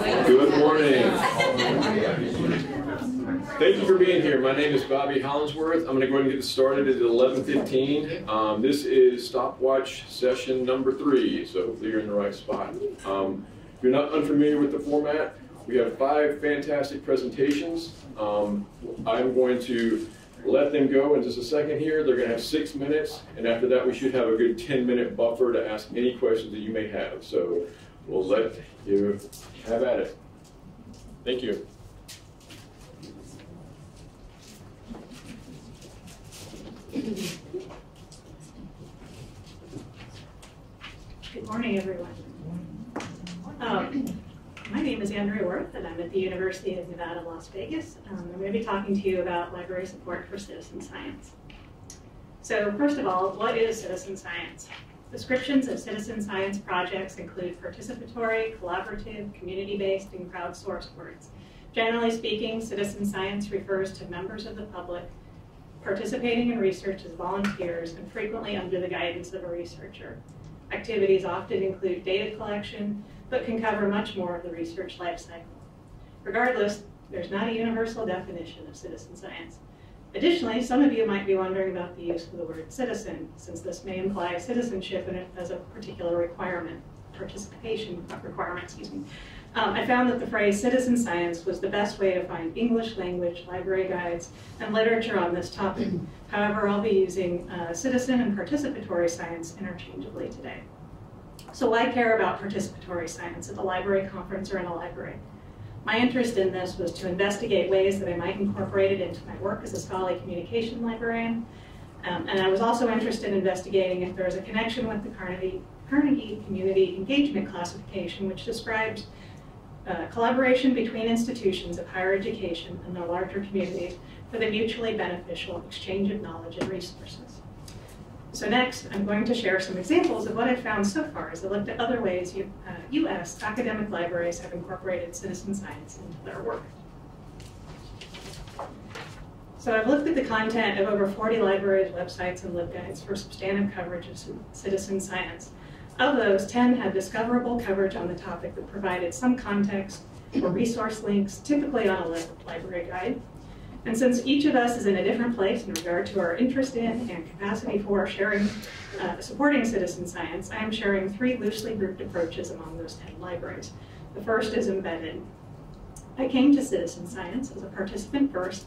Good morning. Thank you for being here. My name is Bobby Hollingsworth. I'm going to go ahead and get started at 11:15. Um, this is stopwatch session number three, so hopefully you're in the right spot. Um, if you're not unfamiliar with the format, we have five fantastic presentations. Um, I'm going to let them go in just a second here. They're going to have six minutes, and after that, we should have a good 10-minute buffer to ask any questions that you may have. So we'll let you have at it. Thank you. Good morning, everyone. Um, my name is Andrea Wirth, and I'm at the University of Nevada, Las Vegas. Um, I'm going to be talking to you about library support for citizen science. So first of all, what is citizen science? Descriptions of citizen science projects include participatory, collaborative, community-based, and crowdsourced words. Generally speaking, citizen science refers to members of the public participating in research as volunteers and frequently under the guidance of a researcher. Activities often include data collection, but can cover much more of the research lifecycle. Regardless, there's not a universal definition of citizen science. Additionally, some of you might be wondering about the use of the word citizen, since this may imply citizenship in it as a particular requirement, participation requirement, excuse me. Um, I found that the phrase citizen science was the best way to find English language, library guides, and literature on this topic. However, I'll be using uh, citizen and participatory science interchangeably today. So why care about participatory science at the library conference or in a library? My interest in this was to investigate ways that I might incorporate it into my work as a scholarly communication librarian. Um, and I was also interested in investigating if there was a connection with the Carnegie, Carnegie Community Engagement Classification, which describes uh, collaboration between institutions of higher education and their larger communities for the mutually beneficial exchange of knowledge and resources. So next, I'm going to share some examples of what I've found so far as I looked at other ways you, uh, U.S. academic libraries have incorporated citizen science into their work. So I've looked at the content of over 40 libraries, websites, and LibGuides for substantive coverage of citizen science. Of those, 10 had discoverable coverage on the topic that provided some context or resource links, typically on a library guide. And since each of us is in a different place in regard to our interest in and capacity for sharing, uh, supporting citizen science, I am sharing three loosely grouped approaches among those 10 libraries. The first is embedded. I came to citizen science as a participant first,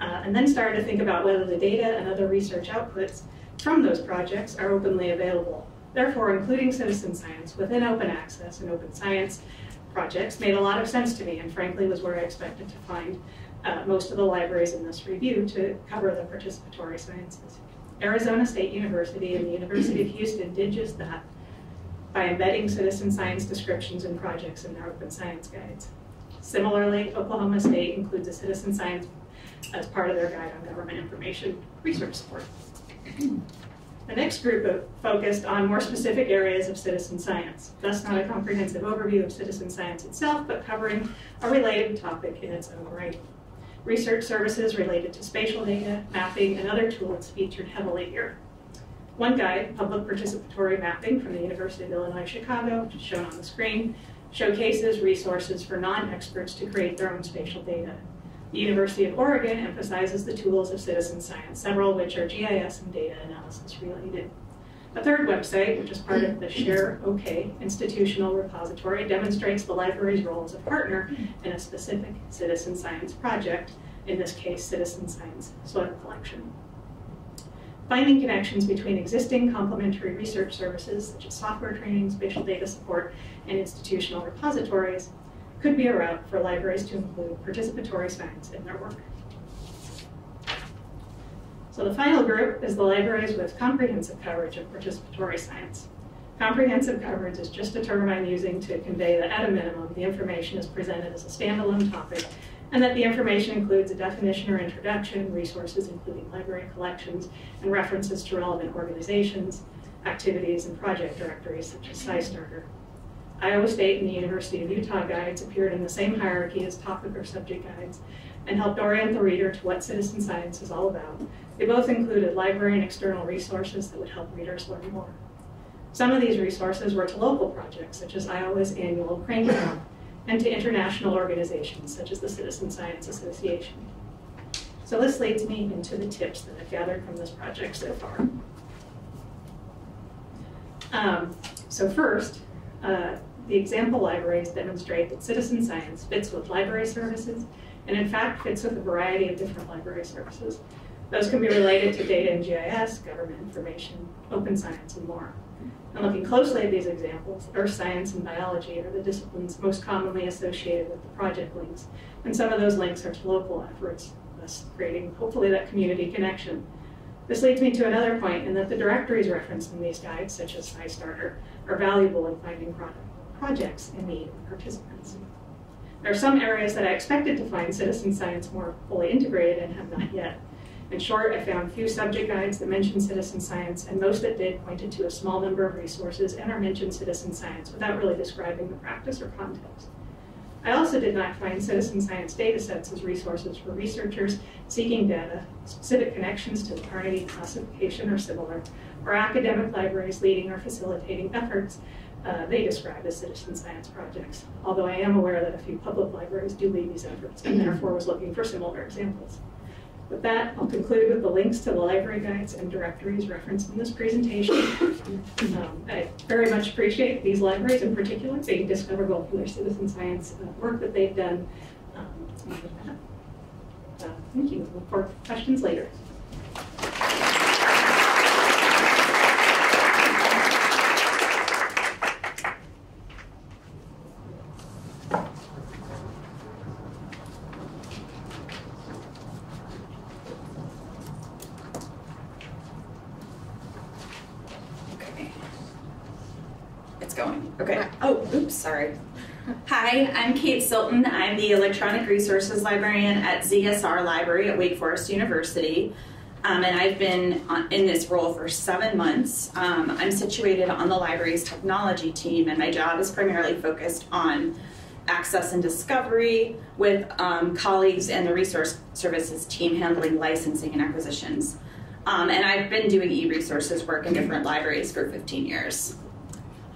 uh, and then started to think about whether the data and other research outputs from those projects are openly available. Therefore, including citizen science within open access and open science projects made a lot of sense to me, and frankly was where I expected to find uh, most of the libraries in this review to cover the participatory sciences. Arizona State University and the University of Houston did just that by embedding citizen science descriptions and projects in their open science guides. Similarly, Oklahoma State includes a citizen science as part of their guide on government information research support. The next group focused on more specific areas of citizen science, thus not a comprehensive overview of citizen science itself, but covering a related topic in its own right. Research services related to spatial data, mapping, and other tools featured heavily here. One guide, Public Participatory Mapping from the University of Illinois Chicago, which is shown on the screen, showcases resources for non-experts to create their own spatial data. The University of Oregon emphasizes the tools of citizen science, several of which are GIS and data analysis related. A third website, which is part of the SHAREOK institutional repository, demonstrates the library's role as a partner in a specific citizen science project, in this case, citizen science soil collection. Finding connections between existing complementary research services, such as software training, spatial data support, and institutional repositories, could be a route for libraries to include participatory science in their work. So the final group is the libraries with comprehensive coverage of participatory science. Comprehensive coverage is just a term I'm using to convey that at a minimum, the information is presented as a standalone topic and that the information includes a definition or introduction, resources including library collections, and references to relevant organizations, activities, and project directories such as SciStarter. Iowa State and the University of Utah guides appeared in the same hierarchy as topic or subject guides and helped orient the reader to what citizen science is all about. They both included library and external resources that would help readers learn more. Some of these resources were to local projects, such as Iowa's annual Crane Camp and to international organizations such as the Citizen Science Association. So this leads me into the tips that I've gathered from this project so far. Um, so first, uh, the example libraries demonstrate that citizen science fits with library services and in fact fits with a variety of different library services. Those can be related to data and GIS, government information, open science, and more. And looking closely at these examples, earth science and biology are the disciplines most commonly associated with the project links, and some of those links are to local efforts, thus creating hopefully that community connection. This leads me to another point in that the directories referenced in these guides, such as SciStarter, are valuable in finding projects in need of participants. There are some areas that I expected to find citizen science more fully integrated and have not yet. In short, I found few subject guides that mentioned citizen science, and most that did pointed to a small number of resources and or mentioned citizen science without really describing the practice or context. I also did not find citizen science data sets as resources for researchers seeking data, specific connections to the Carnegie classification or similar, or academic libraries leading or facilitating efforts uh, they describe as citizen science projects, although I am aware that a few public libraries do lead these efforts and therefore was looking for similar examples. With that, I'll conclude with the links to the library guides and directories referenced in this presentation. Um, I very much appreciate these libraries in particular being discoverable for their citizen science uh, work that they've done. Um, uh, thank you. Look for questions later. Sorry. Hi, I'm Kate Silton. I'm the Electronic Resources Librarian at ZSR Library at Wake Forest University. Um, and I've been on, in this role for seven months. Um, I'm situated on the library's technology team, and my job is primarily focused on access and discovery with um, colleagues in the resource services team handling licensing and acquisitions. Um, and I've been doing e-resources work in different libraries for 15 years.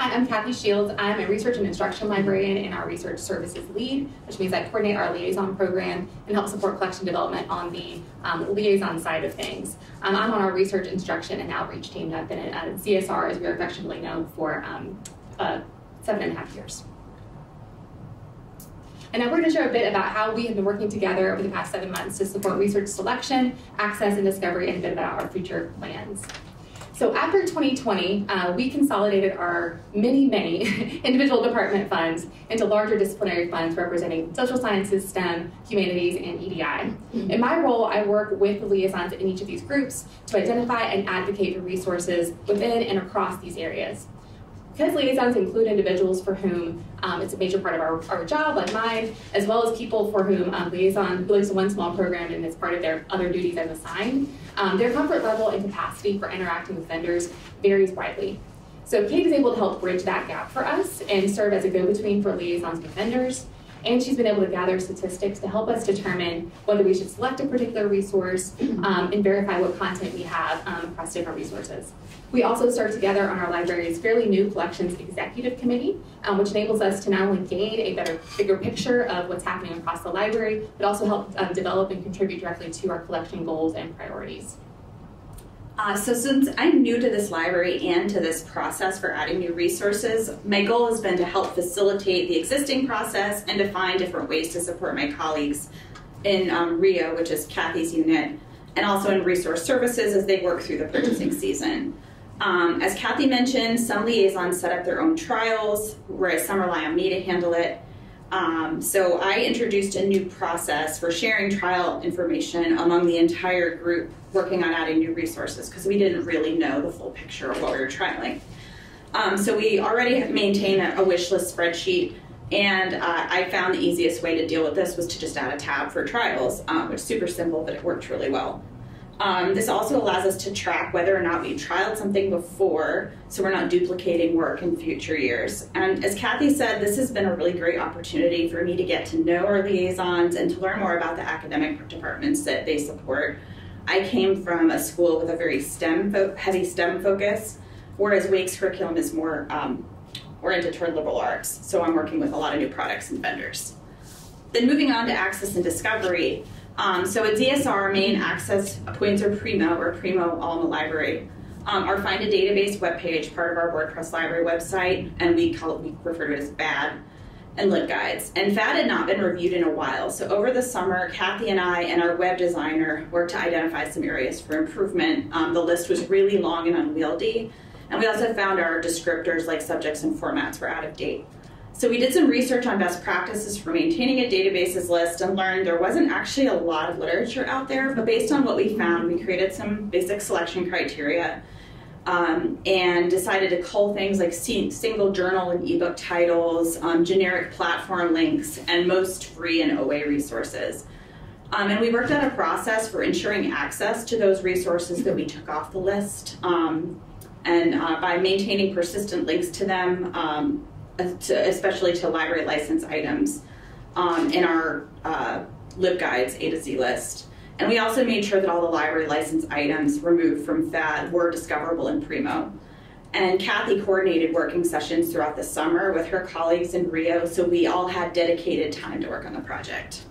Hi, I'm Kathy Shields. I'm a research and instruction librarian and our research services lead, which means I coordinate our liaison program and help support collection development on the um, liaison side of things. Um, I'm on our research instruction and outreach team. I've been at uh, ZSR, as we are affectionately known, for um, uh, seven and a half years. And now we're going to share a bit about how we have been working together over the past seven months to support research selection, access, and discovery, and a bit about our future plans. So after 2020, uh, we consolidated our many, many individual department funds into larger disciplinary funds representing social sciences, STEM, humanities, and EDI. Mm-hmm. In my role, I work with the liaisons in each of these groups to identify and advocate for resources within and across these areas. Because liaisons include individuals for whom um, it's a major part of our, our job, like mine, as well as people for whom um, liaison belongs to one small program and is part of their other duties as assigned, um, their comfort level and capacity for interacting with vendors varies widely. So Kate is able to help bridge that gap for us and serve as a go-between for liaisons with vendors, and she's been able to gather statistics to help us determine whether we should select a particular resource um, and verify what content we have um, across different resources. We also serve together on our library's fairly new collections executive committee, um, which enables us to not only gain a better, bigger picture of what's happening across the library, but also help um, develop and contribute directly to our collection goals and priorities. Uh, so since I'm new to this library and to this process for adding new resources, my goal has been to help facilitate the existing process and to find different ways to support my colleagues in um, RIO, which is Kathy's unit, and also in resource services as they work through the purchasing season. Um, as Kathy mentioned, some liaisons set up their own trials, whereas some rely on me to handle it. Um, so I introduced a new process for sharing trial information among the entire group working on adding new resources because we didn't really know the full picture of what we were trialing. Um, so we already maintain a, a wish list spreadsheet and uh, I found the easiest way to deal with this was to just add a tab for trials, um, which is super simple, but it worked really well. Um, this also allows us to track whether or not we've trialed something before, so we're not duplicating work in future years. And as Kathy said, this has been a really great opportunity for me to get to know our liaisons and to learn more about the academic departments that they support. I came from a school with a very STEM heavy STEM focus, whereas Wake's curriculum is more um, oriented toward liberal arts. So I'm working with a lot of new products and vendors. Then moving on to access and discovery. Um, so at ZSR, main access points are Primo, or Primo Alma Library. Um, our Find a Database webpage, part of our WordPress library website, and we call it, we refer to it as FAD, and LibGuides. And FAD had not been reviewed in a while. So over the summer, Kathy and I and our web designer worked to identify some areas for improvement. Um, the list was really long and unwieldy. And we also found our descriptors like subjects and formats were out of date. So we did some research on best practices for maintaining a databases list and learned there wasn't actually a lot of literature out there, but based on what we found, we created some basic selection criteria um, and decided to cull things like single journal and ebook titles, um, generic platform links, and most free and OA resources. Um, and we worked out a process for ensuring access to those resources that we took off the list. Um, and uh, by maintaining persistent links to them, um, to, especially to library license items um, in our uh, LibGuides A to Z list. And we also made sure that all the library license items removed from FAD were discoverable in Primo. And Kathy coordinated working sessions throughout the summer with her colleagues in RIO, so we all had dedicated time to work on the project.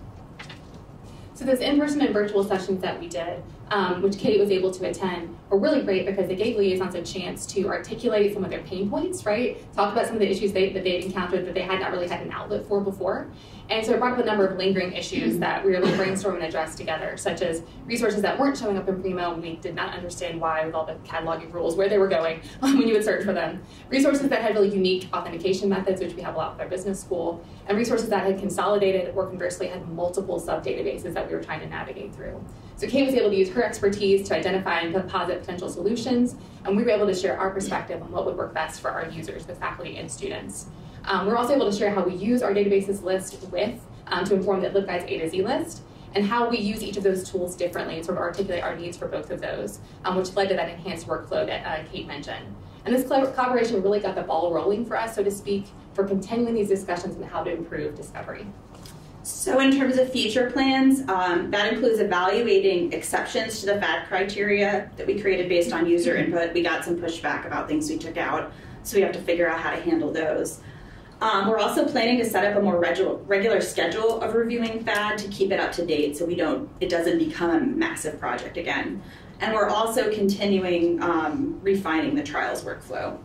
So those in-person and virtual sessions that we did, um, which Kate was able to attend, were really great because they gave liaisons a chance to articulate some of their pain points, right? Talk about some of the issues they, that they've encountered that they had not really had an outlet for before. And so it brought up a number of lingering issues that we were able to brainstorm and address together, such as resources that weren't showing up in Primo and we did not understand why with all the cataloging rules, where they were going when you would search for them. Resources that had really unique authentication methods, which we have a lot with our business school, and resources that had consolidated or conversely had multiple sub-databases that we were trying to navigate through. So Kate was able to use her expertise to identify and posit potential solutions, and we were able to share our perspective on what would work best for our users, the faculty and students. Um, we're also able to share how we use our databases list with um, to inform the LibGuides A to Z list, and how we use each of those tools differently and sort of articulate our needs for both of those, um, which led to that enhanced workflow that uh, Kate mentioned. And this collaboration really got the ball rolling for us, so to speak, for continuing these discussions on how to improve discovery. So in terms of future plans, um, that includes evaluating exceptions to the FAD criteria that we created based on user input. We got some pushback about things we took out, so we have to figure out how to handle those. Um, we're also planning to set up a more regu regular schedule of reviewing FAD to keep it up to date so we don't, it doesn't become a massive project again. And we're also continuing um, refining the trials workflow.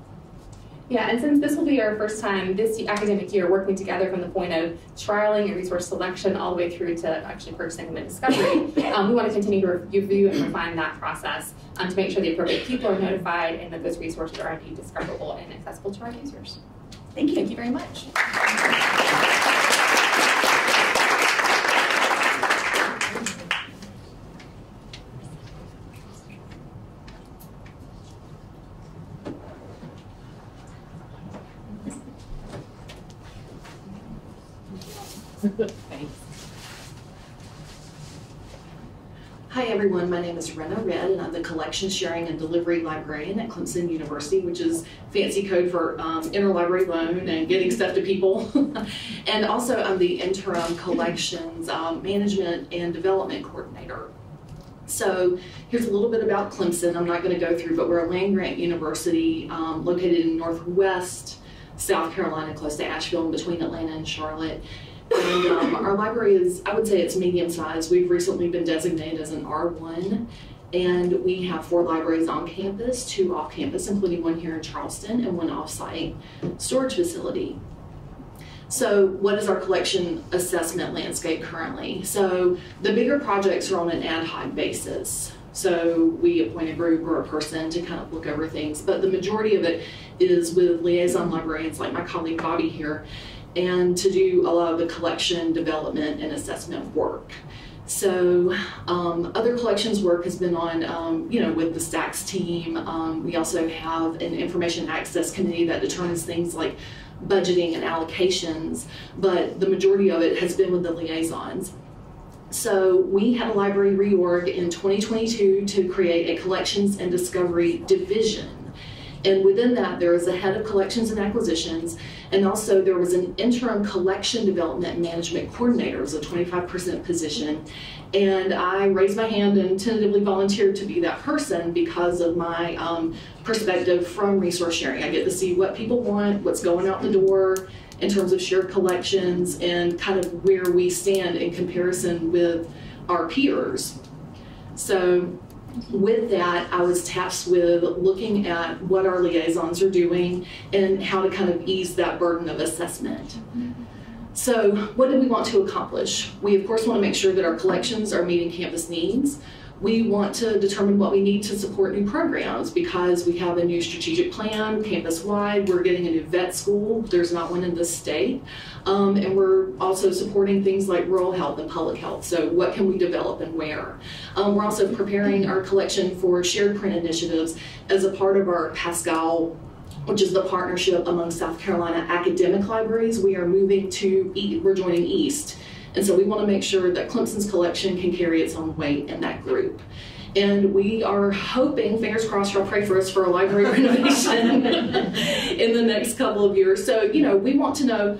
Yeah, and since this will be our first time this academic year working together from the point of trialing and resource selection all the way through to actually purchasing and discovery, um, we want to continue to review and refine that process um, to make sure the appropriate people are notified and that those resources are indeed discoverable and accessible to our users. Thank you. Thank you very much. Thanks. Hi everyone, my name is Rena Red and I'm the Collection Sharing and Delivery Librarian at Clemson University, which is fancy code for um, interlibrary loan and getting stuff to people. and also I'm the Interim Collections um, Management and Development Coordinator. So here's a little bit about Clemson. I'm not going to go through, but we're a land grant university um, located in Northwest South Carolina, close to Asheville, in between Atlanta and Charlotte. And um, our library is, I would say it's medium sized. We've recently been designated as an R1. And we have four libraries on campus, two off campus, including one here in Charleston and one off site storage facility. So, what is our collection assessment landscape currently? So, the bigger projects are on an ad hoc basis. So, we appoint a group or a person to kind of look over things, but the majority of it is with liaison librarians like my colleague Bobby here and to do a lot of the collection development and assessment work. So um, other collections work has been on, um, you know, with the STAX team. Um, we also have an information access committee that determines things like budgeting and allocations, but the majority of it has been with the liaisons. So we had a library reorg in 2022 to create a collections and discovery division And within that, there is a head of collections and acquisitions, and also there was an interim collection development management coordinator, it was a 25% position. And I raised my hand and tentatively volunteered to be that person because of my um, perspective from resource sharing. I get to see what people want, what's going out the door in terms of shared collections, and kind of where we stand in comparison with our peers. So with that, I was tasked with looking at what our liaisons are doing and how to kind of ease that burden of assessment. So, what do we want to accomplish? We, of course, want to make sure that our collections are meeting campus needs. We want to determine what we need to support new programs because we have a new strategic plan campus wide. We're getting a new vet school, there's not one in the state. Um, and we're also supporting things like rural health and public health. So, what can we develop and where? Um, we're also preparing our collection for shared print initiatives as a part of our PASCAL which is the partnership among South Carolina academic libraries. We are moving to, we're joining EAST. And so we want to make sure that Clemson's collection can carry its own weight in that group. And we are hoping, fingers crossed, y'all pray for us for a library renovation in the next couple of years. So, you know, we want to know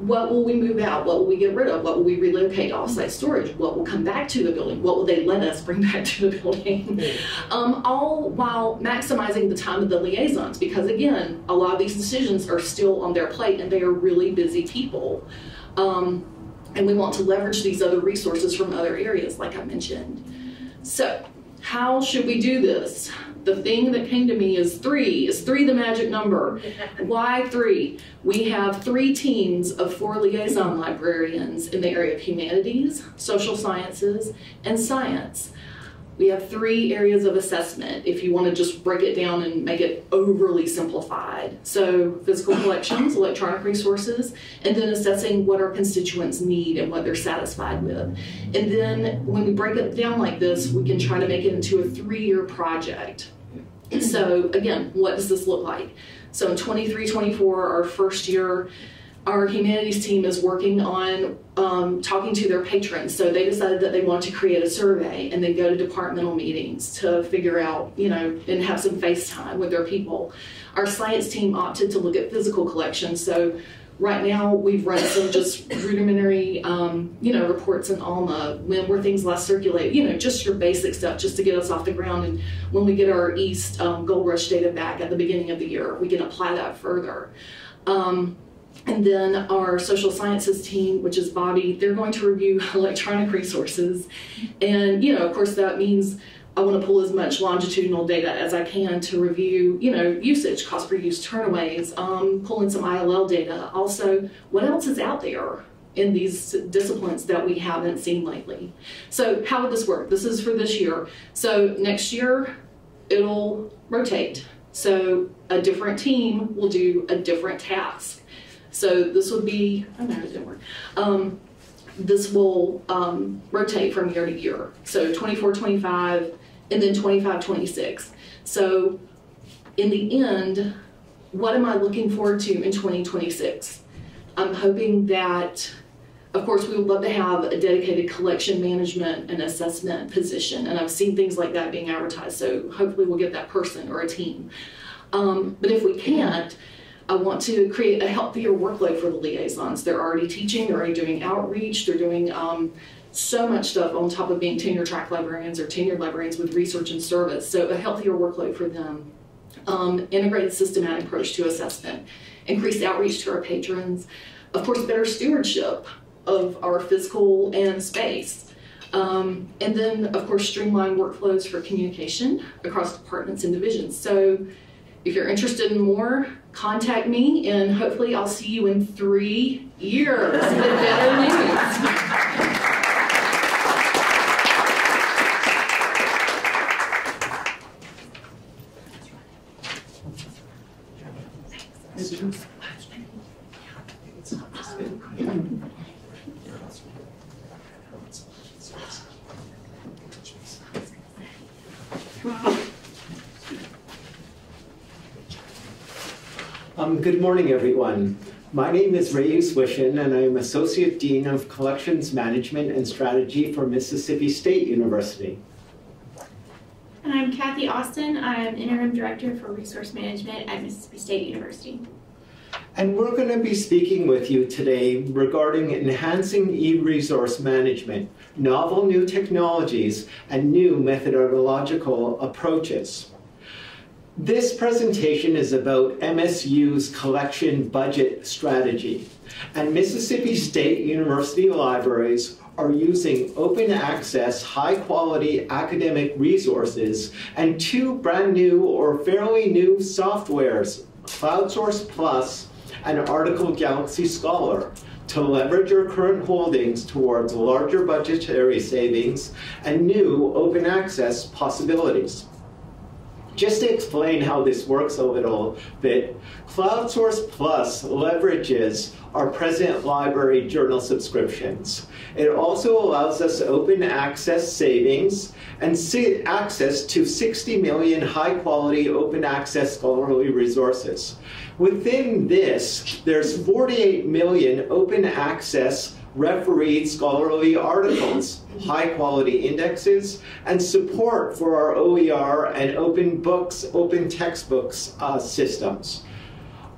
what will we move out? What will we get rid of? What will we relocate offsite storage? What will come back to the building? What will they let us bring back to the building? Um, all while maximizing the time of the liaisons, because again, a lot of these decisions are still on their plate and they are really busy people. Um, and we want to leverage these other resources from other areas, like I mentioned. So, how should we do this? The thing that came to me is three. Is three the magic number? Why three? We have three teams of four liaison librarians in the area of humanities, social sciences, and science. We have three areas of assessment if you want to just break it down and make it overly simplified. So, physical collections, electronic resources, and then assessing what our constituents need and what they're satisfied with. And then when we break it down like this, we can try to make it into a three year project. So, again, what does this look like? So, in 23 24, our first year, our humanities team is working on um, talking to their patrons. So they decided that they want to create a survey and then go to departmental meetings to figure out, you know, and have some face time with their people. Our science team opted to look at physical collections. So right now we've run some just rudimentary, um, you know, reports in Alma, when were things last circulated, you know, just your basic stuff just to get us off the ground. And when we get our EAST um, Gold Rush data back at the beginning of the year, we can apply that further. Um, and then our social sciences team, which is Bobby, they're going to review electronic resources. And, you know, of course, that means I want to pull as much longitudinal data as I can to review, you know, usage, cost per use turnaways, um, pull in some ILL data. Also, what else is out there in these disciplines that we haven't seen lately? So, how would this work? This is for this year. So, next year, it'll rotate. So, a different team will do a different task. So this would be, oh no, it didn't work. Um, this will um, rotate from year to year. So 24, 25, and then 25, 26. So in the end, what am I looking forward to in 2026? I'm hoping that, of course, we would love to have a dedicated collection management and assessment position, and I've seen things like that being advertised, so hopefully we'll get that person or a team. Um, but if we can't, I want to create a healthier workload for the liaisons. They're already teaching, they're already doing outreach, they're doing um, so much stuff on top of being tenure track librarians or tenured librarians with research and service. So a healthier workload for them. Um, integrated systematic approach to assessment, increased outreach to our patrons, of course, better stewardship of our physical and space. Um, and then, of course, streamline workflows for communication across departments and divisions. So if you're interested in more, contact me and hopefully I'll see you in three years with better news. Um, good morning, everyone. My name is Ray Uswishin, and I am Associate Dean of Collections Management and Strategy for Mississippi State University. And I'm Kathy Austin. I'm Interim Director for Resource Management at Mississippi State University. And we're going to be speaking with you today regarding enhancing e-resource management, novel new technologies, and new methodological approaches. This presentation is about MSU's collection budget strategy. And Mississippi State University libraries are using open access, high quality academic resources and two brand new or fairly new softwares, CloudSource Plus and Article Galaxy Scholar, to leverage your current holdings towards larger budgetary savings and new open access possibilities. Just to explain how this works a little bit, CloudSource Plus leverages our present library journal subscriptions. It also allows us open access savings and access to 60 million high quality open access scholarly resources. Within this, there's 48 million open access refereed scholarly articles, high quality indexes, and support for our OER and open books, open textbooks uh, systems.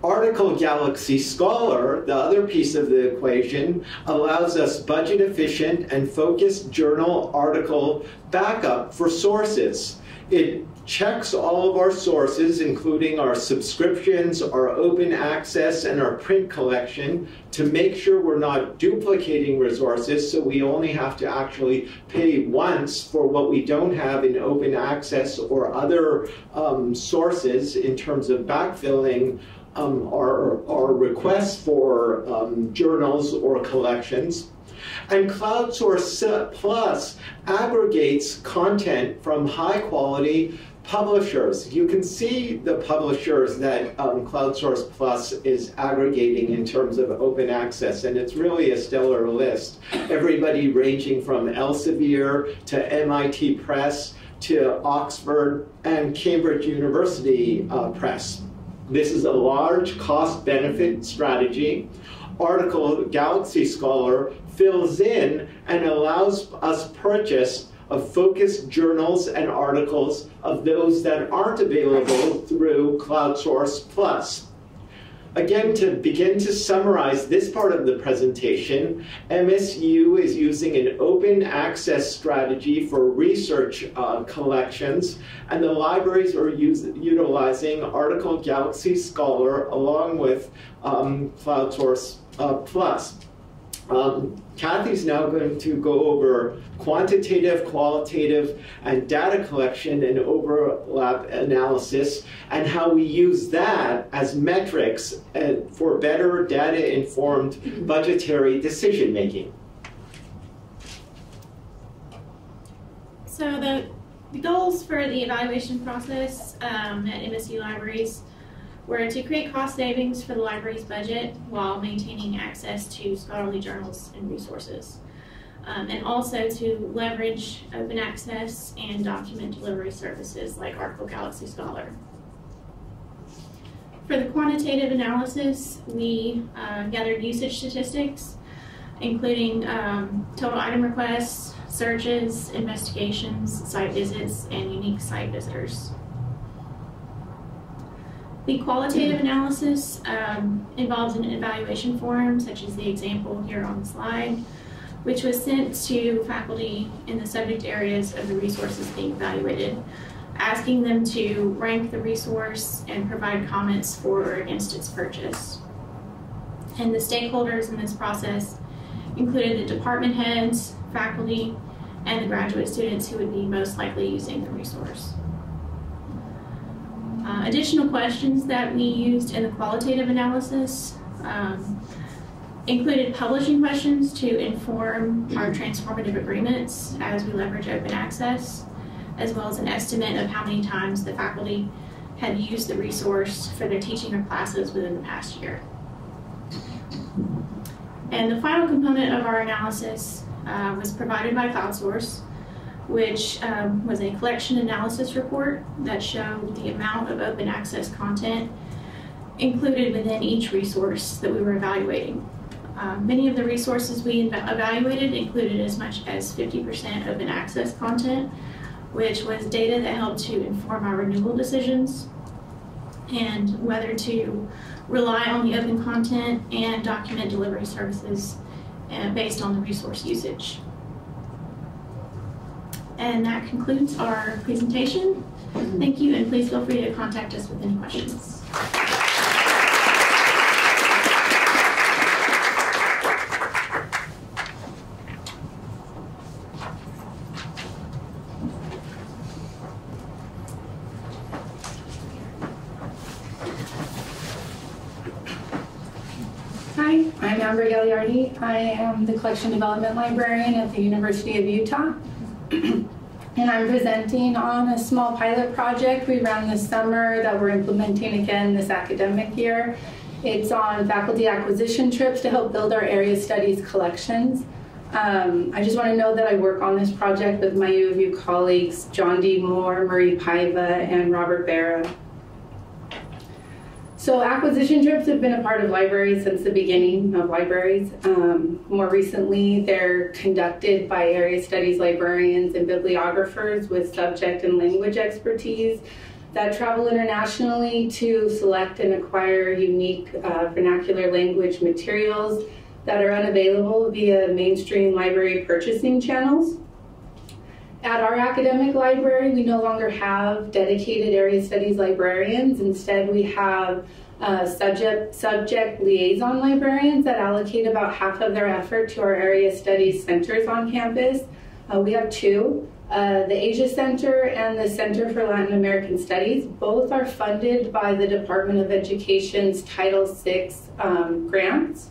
Article Galaxy Scholar, the other piece of the equation, allows us budget efficient and focused journal article backup for sources. It checks all of our sources, including our subscriptions, our open access, and our print collection, to make sure we're not duplicating resources, so we only have to actually pay once for what we don't have in open access or other um, sources in terms of backfilling um, requests for um, journals or collections. And CloudSource Plus aggregates content from high quality publishers. You can see the publishers that um, CloudSource Plus is aggregating in terms of open access, and it's really a stellar list. Everybody ranging from Elsevier to MIT Press to Oxford and Cambridge University uh, Press. This is a large cost benefit strategy. Article Galaxy Scholar fills in and allows us purchase of focused journals and articles of those that aren't available through CloudSource Plus. Again, to begin to summarize this part of the presentation, MSU is using an open access strategy for research uh, collections, and the libraries are use, utilizing Article Galaxy Scholar along with um, CloudSource uh, Plus. Um, Kathy's now going to go over quantitative, qualitative, and data collection and overlap analysis, and how we use that as metrics uh, for better data-informed budgetary decision making. So the, the goals for the evaluation process um, at MSU libraries were to create cost savings for the library's budget while maintaining access to scholarly journals and resources. Um, and also to leverage open access and document delivery services like Article Galaxy Scholar. For the quantitative analysis, we uh, gathered usage statistics, including um, total item requests, searches, investigations, site visits, and unique site visitors. The qualitative analysis um, involves an evaluation form, such as the example here on the slide, which was sent to faculty in the subject areas of the resources being evaluated, asking them to rank the resource and provide comments for or against its purchase. And the stakeholders in this process included the department heads, faculty, and the graduate students who would be most likely using the resource. Uh, additional questions that we used in the qualitative analysis um, included publishing questions to inform our transformative agreements as we leverage open access, as well as an estimate of how many times the faculty had used the resource for their teaching or classes within the past year. And the final component of our analysis uh, was provided by CloudSource, which um, was a collection analysis report that showed the amount of open access content included within each resource that we were evaluating. Um, many of the resources we evaluated included as much as 50% open access content, which was data that helped to inform our renewal decisions and whether to rely on the open content and document delivery services uh, based on the resource usage. And that concludes our presentation. Thank you, and please feel free to contact us with any questions. Hi, I'm Amber Gagliardi. I am the Collection Development Librarian at the University of Utah. and I'm presenting on a small pilot project we ran this summer that we're implementing again this academic year. It's on faculty acquisition trips to help build our area studies collections. Um, I just want to know that I work on this project with my U of U colleagues, John D. Moore, Marie Paiva, and Robert Barra. So acquisition trips have been a part of libraries since the beginning of libraries. Um, more recently, they're conducted by area studies librarians and bibliographers with subject and language expertise that travel internationally to select and acquire unique uh, vernacular language materials that are unavailable via mainstream library purchasing channels. At our academic library, we no longer have dedicated area studies librarians. Instead, we have uh, subject, subject liaison librarians that allocate about half of their effort to our area studies centers on campus. Uh, we have two, uh, the Asia Center and the Center for Latin American Studies. Both are funded by the Department of Education's Title VI um, grants.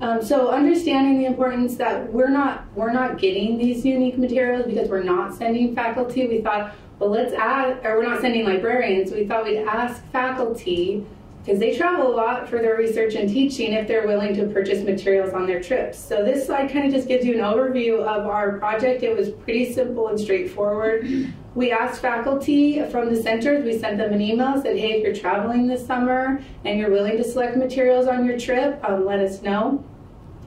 Um, so understanding the importance that we're not we're not getting these unique materials because we're not sending faculty. We thought, well, let's add, or we're not sending librarians. We thought we'd ask faculty because they travel a lot for their research and teaching if they're willing to purchase materials on their trips. So this slide kind of just gives you an overview of our project. It was pretty simple and straightforward. We asked faculty from the centers, we sent them an email, said, hey, if you're traveling this summer and you're willing to select materials on your trip, um, let us know.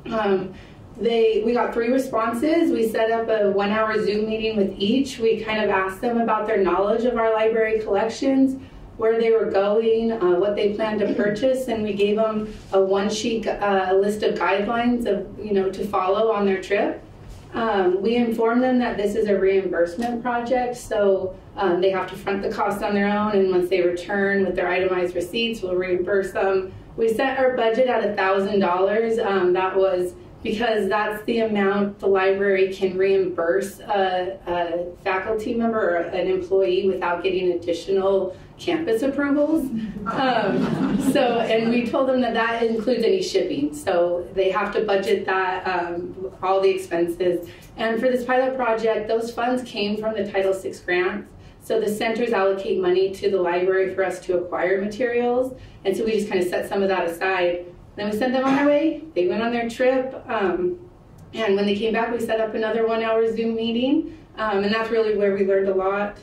Um, they, we got three responses. We set up a one hour Zoom meeting with each. We kind of asked them about their knowledge of our library collections, where they were going, uh, what they planned to purchase, and we gave them a one sheet uh, list of guidelines of, you know, to follow on their trip. Um, we inform them that this is a reimbursement project, so um, they have to front the cost on their own, and once they return with their itemized receipts, we'll reimburse them. We set our budget at $1,000. Um, that was because that's the amount the library can reimburse a, a, faculty member or an employee without getting additional campus approvals. Um, so, and we told them that that includes any shipping. So they have to budget that, um, all the expenses. And for this pilot project, those funds came from the Title VI grants. So the centers allocate money to the library for us to acquire materials. And so we just kind of set some of that aside. Then we sent them on their way. They went on their trip. Um, and when they came back, we set up another one hour Zoom meeting. Um, and that's really where we learned a lot.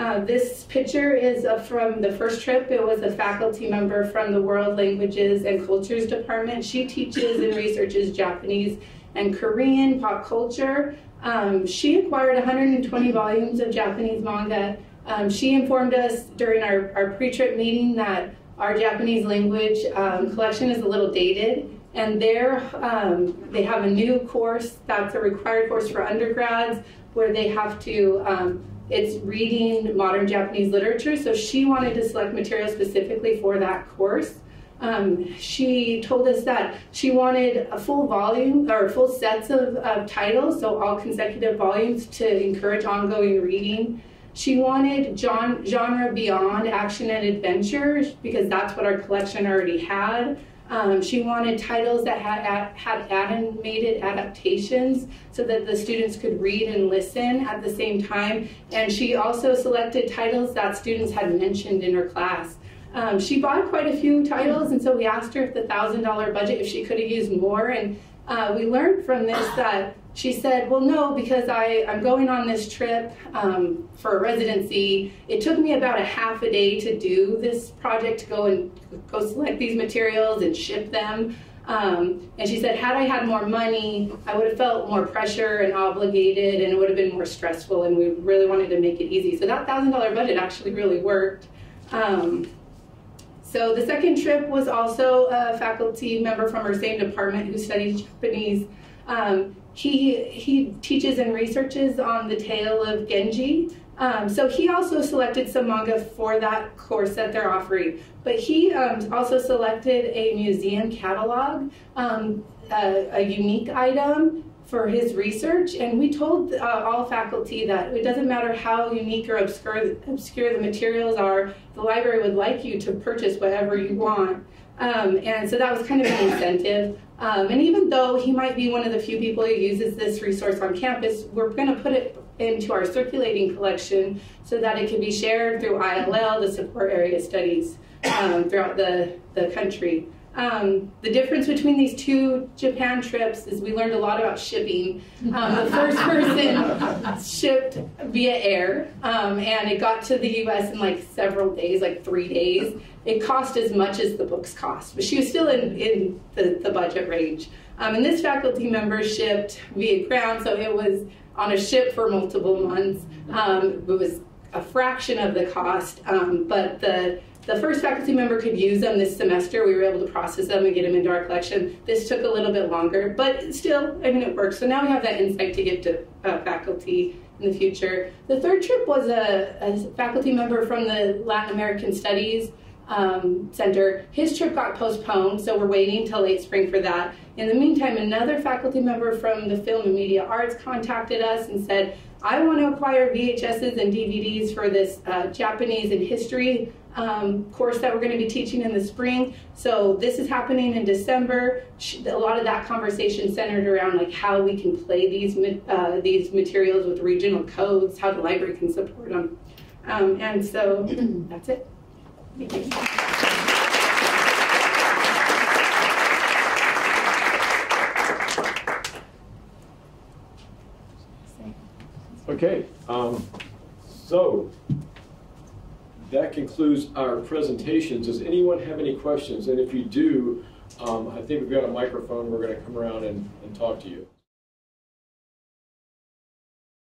Uh, this picture is uh, from the first trip. It was a faculty member from the World Languages and Cultures Department. She teaches and researches Japanese and Korean pop culture. Um, she acquired 120 volumes of Japanese manga. Um, she informed us during our, our pre-trip meeting that our Japanese language um, collection is a little dated and there um, they have a new course that's a required course for undergrads where they have to um, it's reading modern Japanese literature. So she wanted to select material specifically for that course. Um, she told us that she wanted a full volume or full sets of, of titles, so all consecutive volumes to encourage ongoing reading. She wanted genre beyond action and adventure because that's what our collection already had. Um, she wanted titles that had, had animated adaptations so that the students could read and listen at the same time. And she also selected titles that students had mentioned in her class. Um, she bought quite a few titles, and so we asked her if the $1,000 budget, if she could have used more. And uh, we learned from this that she said, well, no, because I, I'm going on this trip um, for a residency. It took me about a half a day to do this project, to go and go select these materials and ship them. Um, and she said, had I had more money, I would have felt more pressure and obligated, and it would have been more stressful. And we really wanted to make it easy. So that thousand dollar budget actually really worked. Um, so the second trip was also a faculty member from our same department who studies Japanese. Um, he he teaches and researches on the tale of Genji. Um, so he also selected some manga for that course that they're offering. But he um, also selected a museum catalog, um, a, a, unique item for his research. And we told uh, all faculty that it doesn't matter how unique or obscure, obscure the materials are, the library would like you to purchase whatever you want. Um, and so that was kind of an incentive. Um, and even though he might be one of the few people who uses this resource on campus, we're going to put it into our circulating collection so that it can be shared through ILL to support area studies um, throughout the, the country. Um, the difference between these two Japan trips is we learned a lot about shipping. Um, the first person shipped via air, um, and it got to the U.S. in like several days, like three days. It cost as much as the books cost, but she was still in, in the, the budget range. Um, and this faculty member shipped via ground, so it was on a ship for multiple months. Um, it was a fraction of the cost, um, but the the first faculty member could use them this semester. We were able to process them and get them into our collection. This took a little bit longer, but still, I mean, it works. So now we have that insight to give to uh, faculty in the future. The third trip was a, a faculty member from the Latin American Studies um, Center. His trip got postponed, so we're waiting until late spring for that. In the meantime, another faculty member from the Film and Media Arts contacted us and said, I want to acquire VHSs and DVDs for this uh, Japanese and history um, course that we're going to be teaching in the spring. So this is happening in December. A lot of that conversation centered around like how we can play these uh, these materials with regional codes, how the library can support them. Um, and so that's it. Okay, um, so that concludes our presentations. Does anyone have any questions? And if you do, um, I think we've got a microphone. We're going to come around and, and talk to you.